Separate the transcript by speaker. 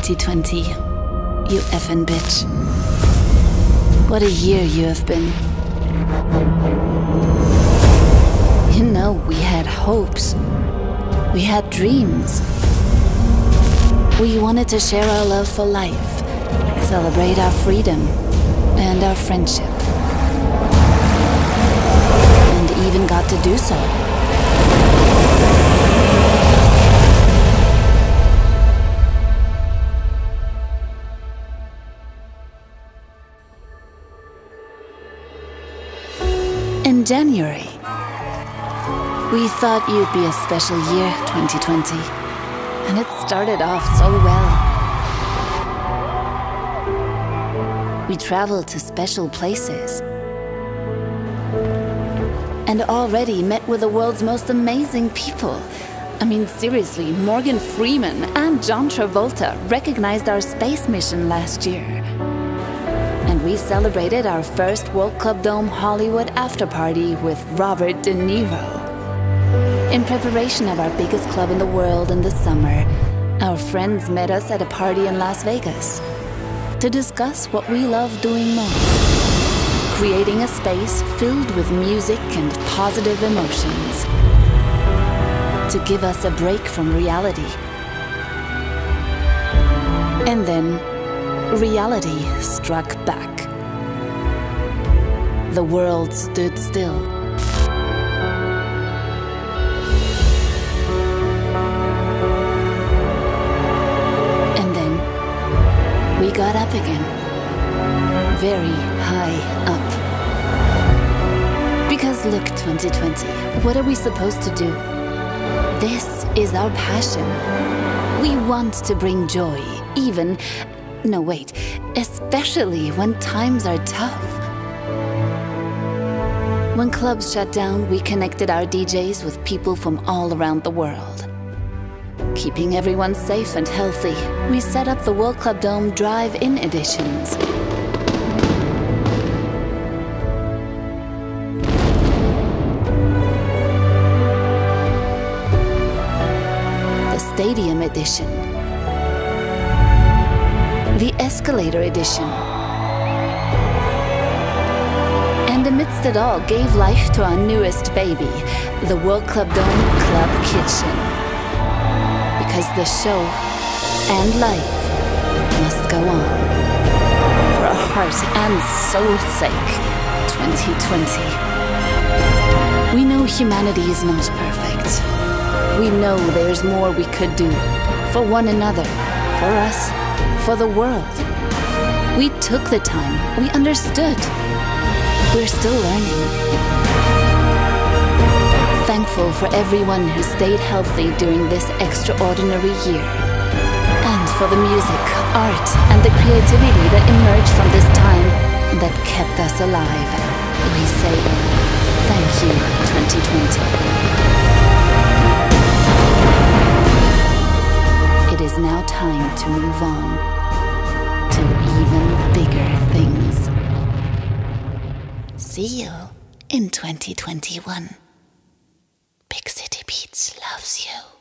Speaker 1: 2020. You effing bitch. What a year you have been. You know, we had hopes. We had dreams. We wanted to share our love for life, celebrate our freedom and our friendship. And even got to do so. In January, we thought you'd be a special year, 2020. And it started off so well. We traveled to special places. And already met with the world's most amazing people. I mean, seriously, Morgan Freeman and John Travolta recognized our space mission last year. We celebrated our first World Club Dome Hollywood after party with Robert De Niro. In preparation of our biggest club in the world in the summer, our friends met us at a party in Las Vegas to discuss what we love doing most creating a space filled with music and positive emotions. To give us a break from reality. And then, reality struck back. The world stood still. And then, we got up again. Very high up. Because look, 2020, what are we supposed to do? This is our passion. We want to bring joy, even. No, wait. Especially when times are tough. When clubs shut down, we connected our DJs with people from all around the world. Keeping everyone safe and healthy, we set up the World Club Dome Drive In editions. The Stadium Edition. The Escalator Edition. And amidst it all, gave life to our newest baby, the World Club Dome Club Kitchen. Because the show and life must go on. For our heart and soul's sake, 2020. We know humanity is not perfect. We know there's more we could do for one another, for us, for the world. We took the time, we understood. We're still learning. Thankful for everyone who stayed healthy during this extraordinary year. And for the music, art, and the creativity that emerged from this time that kept us alive. We say, thank you, 2020. It is now time to move on to even bigger things. See you in 2021. Big City Beats loves you.